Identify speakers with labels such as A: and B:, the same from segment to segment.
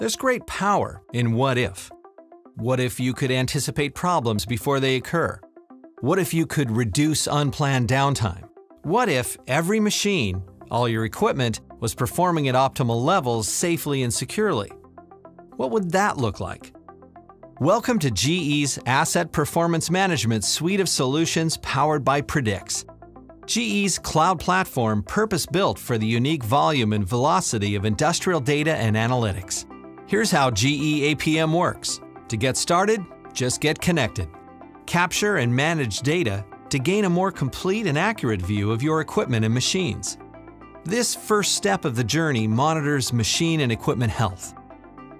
A: There's great power in what if. What if you could anticipate problems before they occur? What if you could reduce unplanned downtime? What if every machine, all your equipment, was performing at optimal levels safely and securely? What would that look like? Welcome to GE's Asset Performance Management suite of solutions powered by Predix. GE's cloud platform purpose-built for the unique volume and velocity of industrial data and analytics. Here's how GE APM works. To get started, just get connected. Capture and manage data to gain a more complete and accurate view of your equipment and machines. This first step of the journey monitors machine and equipment health.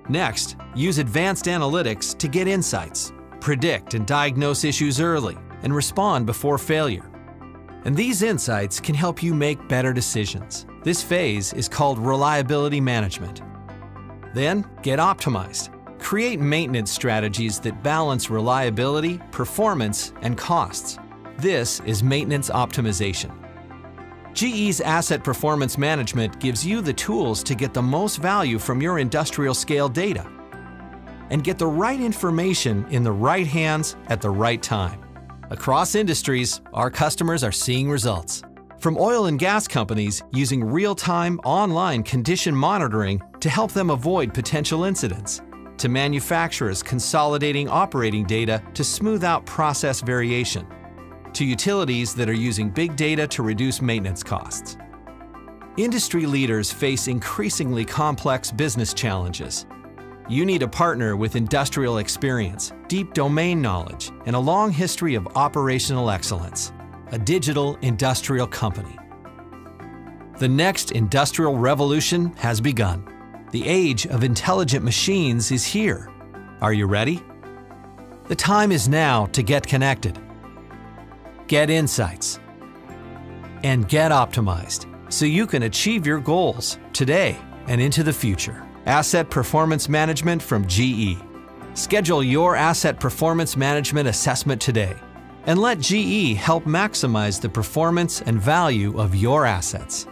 A: Next, use advanced analytics to get insights, predict and diagnose issues early, and respond before failure. And these insights can help you make better decisions. This phase is called reliability management. Then, get optimized. Create maintenance strategies that balance reliability, performance, and costs. This is maintenance optimization. GE's Asset Performance Management gives you the tools to get the most value from your industrial scale data and get the right information in the right hands at the right time. Across industries, our customers are seeing results. From oil and gas companies using real-time online condition monitoring to help them avoid potential incidents, to manufacturers consolidating operating data to smooth out process variation, to utilities that are using big data to reduce maintenance costs. Industry leaders face increasingly complex business challenges. You need a partner with industrial experience, deep domain knowledge, and a long history of operational excellence. A digital industrial company. The next industrial revolution has begun. The age of intelligent machines is here. Are you ready? The time is now to get connected get insights, and get optimized so you can achieve your goals today and into the future. Asset Performance Management from GE. Schedule your Asset Performance Management assessment today and let GE help maximize the performance and value of your assets.